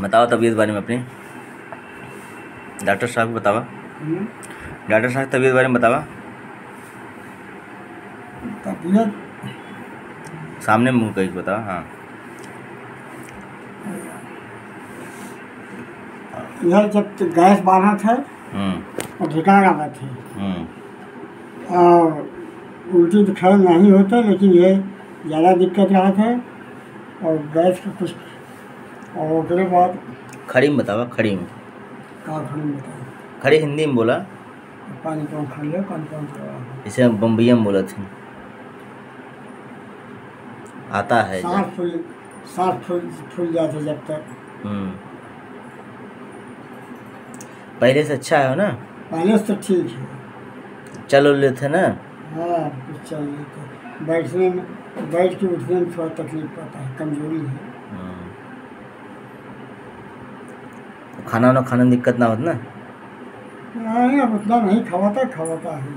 बताओ तबीयत बारे में अपनी। डॉक्टर साहब को बतावा हम्म, डॉक्टर साहब तबीयत बारे में बतावा तबीयत? सामने मुँह कहीं बतावा हाँ। यह जब तो गैस बांधा था और ठिकाना में थी। और उल्टी तो खैर नहीं होता लेकिन ये ज़्यादा दिक्कत रहा था और गैस का कुछ और उसके बाद खड़ी में बतावा खड़ी में का खाने बताया खड़ी हिंदी में बोला। पानी कौन खा लिया पानी कौन खा इसे बम्बैया में बोला थी। आता है सांस फूल सांस फूल फूल जाते जब तक। हम्म। पहले से अच्छा है ना? पहले से तो ठीक है। चल लेते ना? हाँ चल थी बैठने में बैठ के उठने में थोड़ा तकलीफ़ पड़ता है कमज़ोरी है। खाना वाना खाने में दिक्कत ना होत ना नहीं अब उतना नहीं खवाता खवाता है।